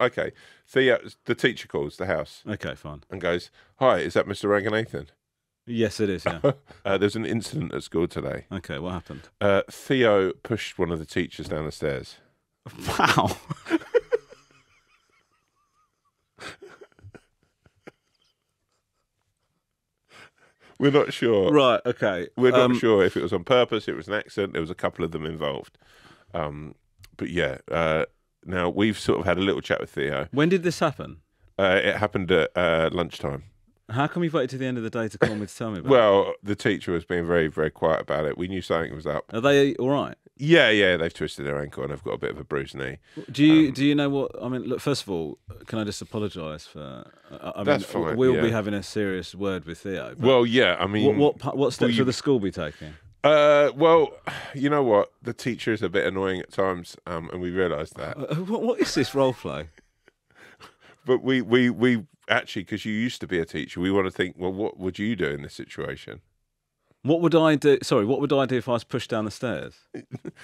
okay. Theo, the teacher calls the house Okay, fine. and goes, "Hi, is that Mr. Ranganathan?" Yes, it is. Yeah. Uh, there's an incident at school today. okay, what happened? Uh, Theo pushed one of the teachers down the stairs. Wow. We're not sure. right. Okay. We're not Um, sure if it was on purpose. It was an accident. There was a couple of them involved. Um, but yeah. Uh, now we've sort of had a little chat with Theo. When did this happen? Uh, it happened at uh, lunchtime. How come you waited to the end of the day to call me to tell me about it? Well, the teacher was being very, very quiet about it. We knew something was up. Are they all right? Yeah, yeah, they've twisted their ankle and they've got a bit of a bruised knee. Do you do you know what I mean? Look, first of all, can I just apologise for? I, I That's mean, fine, We'll be having a serious word with Theo. Well, yeah, I mean, what what what steps you- will the school be taking? Uh, well, you know what? The teacher is a bit annoying at times, um, and we realised that. Uh, what, what is this role play? But we, we, we actually, because you used to be a teacher, we want to think, well, what would you do in this situation? What would I do? Sorry, what would I do if I was pushed down the stairs?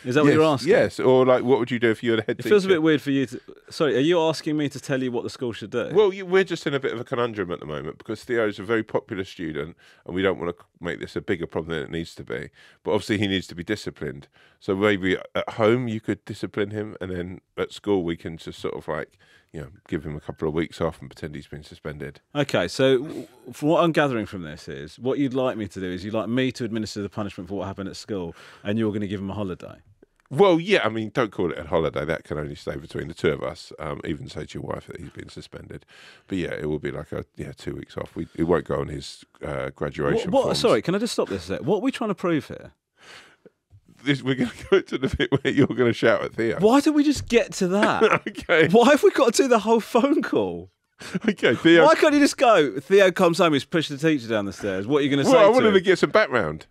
Is that what yes, you're asking? Yes, or like, what would you do if you were the head It teacher? feels a bit weird for you to. Sorry, are you asking me to tell you what the school should do? Well, you, we're just in a bit of a conundrum at the moment because Theo is a very popular student, and we don't want to make this a bigger problem than it needs to be. But obviously, he needs to be disciplined. So maybe at home you could discipline him, and then at school we can just sort of like, you know, give him a couple of weeks off and pretend he's been suspended. Okay, so from what I'm gathering from this is what you'd like me to do is you'd like me to administer the punishment for what happened at school, and you're going to give him a holiday. Well, yeah, I mean, don't call it a holiday. That can only stay between the two of us. Um, even say to your wife that he's been suspended. But yeah, it will be like a yeah two weeks off. We it won't go on his uh, graduation. what, forms. sorry, can I just stop this a sec? What are we trying to prove here? This, we're going to go to the bit where you're going to shout at Theo. Why don't we just get to that? okay, Why have we got to do the whole phone call? okay, Theo. Why can't you just go? Theo comes home, he's pushed the teacher down the stairs. What are you going to say Well, I to wanted him? to get some background.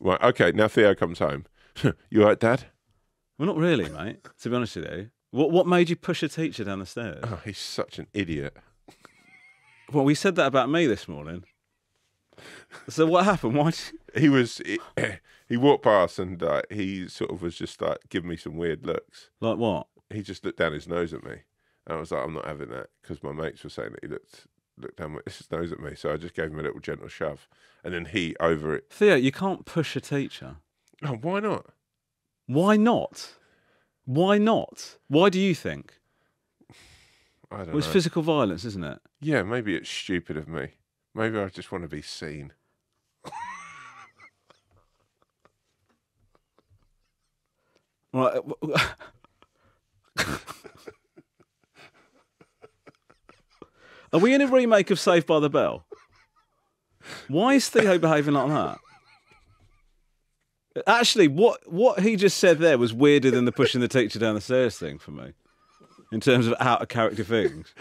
Right, okay, now Theo comes home. you all right, Dad? Well, not really, mate. To be honest with you, what what made you push a teacher down the stairs? Oh, he's such an idiot. Well, we said that about me this morning. So what happened? Why? Did you... He was, he, he walked past and uh, he sort of was just like giving me some weird looks. Like what? He just looked down his nose at me. And I was like, I'm not having that because my mates were saying that he looked looked down his nose at me. So I just gave him a little gentle shove. And then he, over it, Theo, you can't push a teacher. oh, why not? Why not? Why not? Why do you think? I don't Well, it's know. physical violence, isn't it? yeah, maybe it's stupid of me. Maybe I just want to be seen. Right. Uh, Are we in a remake of Saved by the Bell? Why is Theo behaving like that? Actually, what what he just said there was weirder than the pushing the teacher down the stairs thing for me, in terms of out of character things.